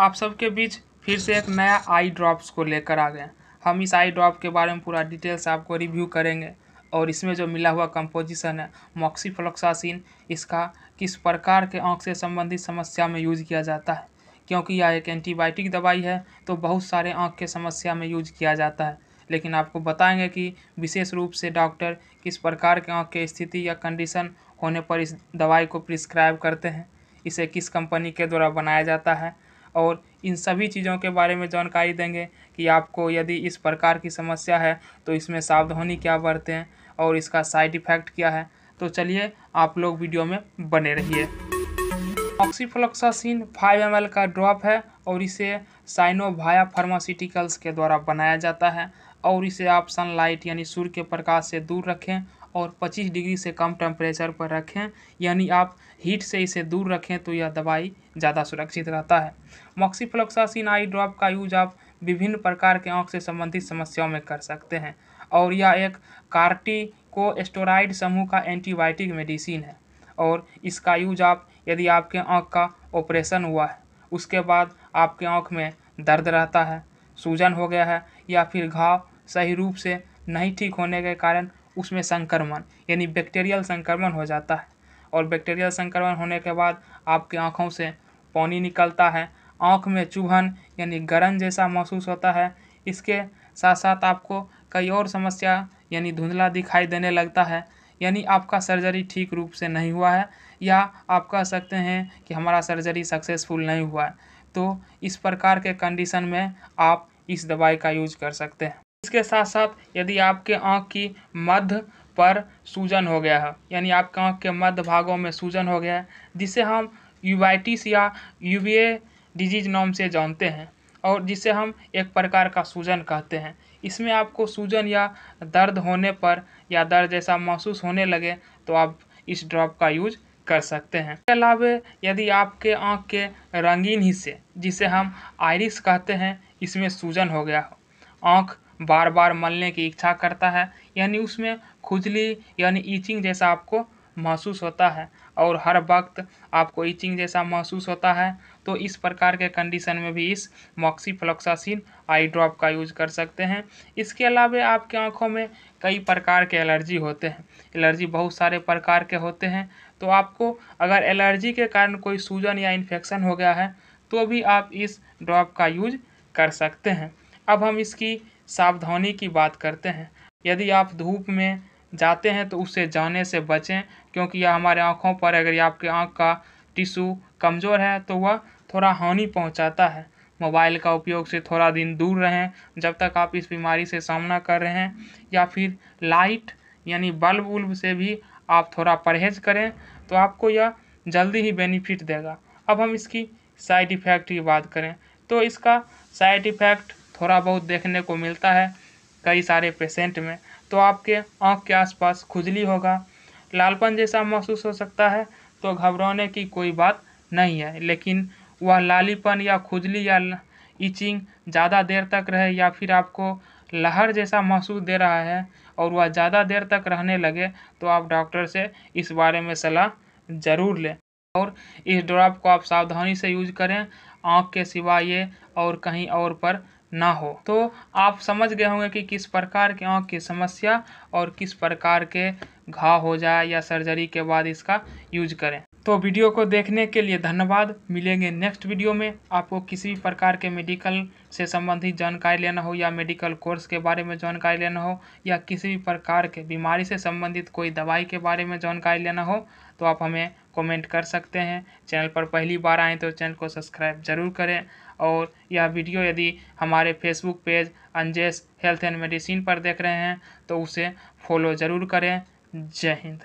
आप सबके बीच फिर से एक नया आई ड्रॉप्स को लेकर आ गए हम इस आई ड्रॉप के बारे में पूरा डिटेल से आपको रिव्यू करेंगे। और इसमें जो मिला हुआ कंपोजिशन है मॉक्सीफ्लोक्सासिन इसका किस प्रकार के आँख से संबंधित समस्या में यूज़ किया जाता है? क्योंकि यह एक एंटीबायोटिक दवाई है तो बहुत सारे आँख के समस्या में यूज़ किया जाता है। लेकिन आपको बताएँगे कि विशेष रूप से डॉक्टर किस प्रकार के आँख की स्थिति या कंडीशन होने पर इस दवाई को प्रिस्क्राइब करते हैं। इसे किस कंपनी के द्वारा बनाया जाता है? और इन सभी चीज़ों के बारे में जानकारी देंगे कि आपको यदि इस प्रकार की समस्या है तो इसमें सावधानी क्या बरतें और इसका साइड इफ़ेक्ट क्या है। तो चलिए आप लोग वीडियो में बने रहिए। ऑक्सीफ्लोक्सासिन 5 एम का ड्रॉप है और इसे साइनोवाया फार्मास्यूटिकल्स के द्वारा बनाया जाता है और इसे आप सनलाइट यानी सूर्य के प्रकाश से दूर रखें और 25 डिग्री से कम टेम्परेचर पर रखें। यानी आप हीट से इसे दूर रखें तो यह दवाई ज़्यादा सुरक्षित रहता है। मॉक्सीफ्लोक्सासिन आई ड्रॉप का यूज़ आप विभिन्न प्रकार के आँख से संबंधित समस्याओं में कर सकते हैं। और यह एक कार्टिको एस्टोराइड समूह का एंटीबायोटिक मेडिसिन है। और इसका यूज़ आप, यदि आपके आँख का ऑपरेशन हुआ है, उसके बाद आपके आँख में दर्द रहता है, सूजन हो गया है या फिर घाव सही रूप से नहीं ठीक होने के कारण उसमें संक्रमण, यानी बैक्टीरियल संक्रमण हो जाता है। और बैक्टीरियल संक्रमण होने के बाद आपकी आँखों से पानी निकलता है। आँख में चुभन यानी गरम जैसा महसूस होता है। इसके साथ साथ आपको कई और समस्या, यानी धुंधला दिखाई देने लगता है। यानी आपका सर्जरी ठीक रूप से नहीं हुआ है, या आप कह सकते हैं कि हमारा सर्जरी सक्सेसफुल नहीं हुआ है। तो इस प्रकार के कंडीशन में आप इस दवाई का यूज़ कर सकते हैं। इसके साथ साथ यदि आपके आँख की मध्य पर सूजन हो गया है, यानी आपके आँख के मध्य भागों में सूजन हो गया है, जिसे हम यूवाइटिस या यूवीए डिज़ीज़ नाम से जानते हैं और जिसे हम एक प्रकार का सूजन कहते हैं। इसमें आपको सूजन या दर्द होने पर या दर्द जैसा महसूस होने लगे तो आप इस ड्रॉप का यूज़ कर सकते हैं। इसके अलावा यदि आपके आँख के रंगीन हिस्से, जिसे हम आयरिस कहते हैं, इसमें सूजन हो गया हो, आँख बार बार मलने की इच्छा करता है, यानी उसमें खुजली यानी ईचिंग जैसा आपको महसूस होता है और हर वक्त आपको ईचिंग जैसा महसूस होता है तो इस प्रकार के कंडीशन में भी इस मॉक्सीफ्लोक्सासिन आई ड्रॉप का यूज़ कर सकते हैं। इसके अलावा आपके आँखों में कई प्रकार के एलर्जी होते हैं। एलर्जी बहुत सारे प्रकार के होते हैं तो आपको अगर एलर्जी के कारण कोई सूजन या इन्फेक्शन हो गया है तो भी आप इस ड्रॉप का यूज़ कर सकते हैं। अब हम इसकी सावधानी की बात करते हैं। यदि आप धूप में जाते हैं तो उससे जाने से बचें, क्योंकि यह हमारे आँखों पर, अगर आपके आँख का टिश्यू कमज़ोर है तो वह थोड़ा हानि पहुँचाता है। मोबाइल का उपयोग से थोड़ा दिन दूर रहें, जब तक आप इस बीमारी से सामना कर रहे हैं, या फिर लाइट, यानी बल्ब उल्ब से भी आप थोड़ा परहेज करें तो आपको यह जल्दी ही बेनिफिट देगा। अब हम इसकी साइड इफ़ेक्ट की बात करें तो इसका साइड इफ़ेक्ट थोड़ा बहुत देखने को मिलता है कई सारे पेशेंट में तो आपके आँख के आसपास खुजली होगा। लालपन जैसा महसूस हो सकता है तो घबराने की कोई बात नहीं है, लेकिन वह लालीपन या खुजली या इचिंग ज़्यादा देर तक रहे या फिर आपको लहर जैसा महसूस दे रहा है और वह ज़्यादा देर तक रहने लगे तो आप डॉक्टर से इस बारे में सलाह ज़रूर लें। और इस ड्रॉप को आप सावधानी से यूज़ करें, आँख के सिवा ये और कहीं और पर ना हो। तो आप समझ गए होंगे कि किस प्रकार के आँख की समस्या और किस प्रकार के घाव हो जाए या सर्जरी के बाद इसका यूज़ करें। तो वीडियो को देखने के लिए धन्यवाद। मिलेंगे नेक्स्ट वीडियो में। आपको किसी भी प्रकार के मेडिकल से संबंधित जानकारी लेना हो या मेडिकल कोर्स के बारे में जानकारी लेना हो या किसी भी प्रकार के बीमारी से संबंधित कोई दवाई के बारे में जानकारी लेना हो तो आप हमें कमेंट कर सकते हैं। चैनल पर पहली बार आएँ तो चैनल को सब्सक्राइब ज़रूर करें। और यह वीडियो यदि हमारे फेसबुक पेज अंजेस हेल्थ एंड मेडिसिन पर देख रहे हैं तो उसे फॉलो ज़रूर करें। जय हिंद।